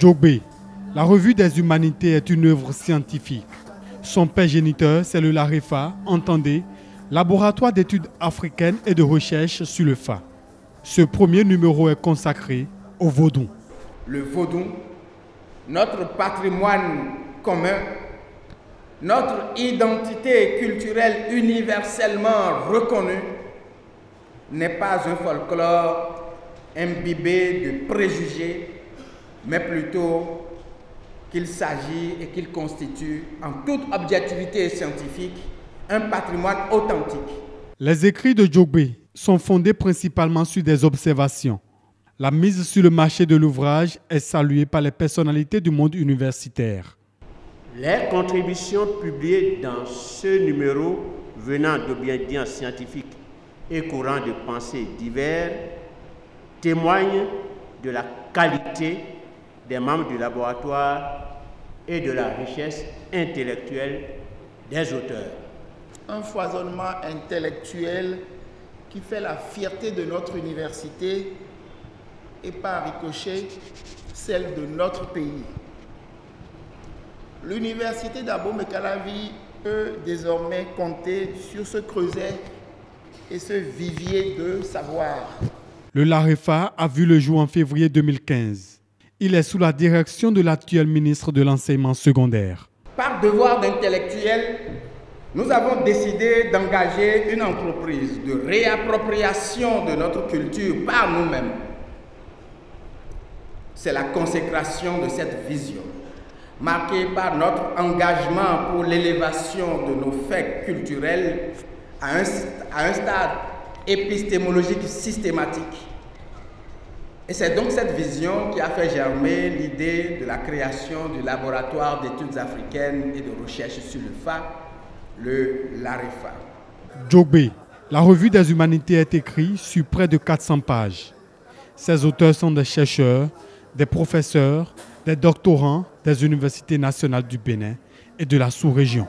Djogbe, la revue des humanités est une œuvre scientifique. Son père géniteur, c'est le LAREFA, entendez, Laboratoire d'études africaines et de recherche sur le FA. Ce premier numéro est consacré au vaudou. Le vaudou, notre patrimoine commun, notre identité culturelle universellement reconnue, n'est pas un folklore imbibé de préjugés, mais plutôt qu'il s'agit et qu'il constitue en toute objectivité scientifique un patrimoine authentique. Les écrits de Djogbe sont fondés principalement sur des observations. La mise sur le marché de l'ouvrage est saluée par les personnalités du monde universitaire. Les contributions publiées dans ce numéro venant d'obédients scientifiques et courants de pensée divers témoignent de la qualité des membres du laboratoire et de la richesse intellectuelle des auteurs un foisonnement intellectuel qui fait la fierté de notre université et par ricochet celle de notre pays. L'université d'Abo Mekalavi peut désormais compter sur ce creuset et ce vivier de savoir. Le LAREFA a vu le jour en février 2015. Il est sous la direction de l'actuel ministre de l'enseignement secondaire. Par devoir d'intellectuel, nous avons décidé d'engager une entreprise de réappropriation de notre culture par nous-mêmes. C'est la consécration de cette vision, marquée par notre engagement pour l'élévation de nos faits culturels à un, à un stade épistémologique systématique. Et c'est donc cette vision qui a fait germer l'idée de la création du laboratoire d'études africaines et de recherche sur le FA le LAREFA. Djogbe, la revue des humanités est écrite sur près de 400 pages. Ses auteurs sont des chercheurs, des professeurs, des doctorants des universités nationales du Bénin et de la sous-région.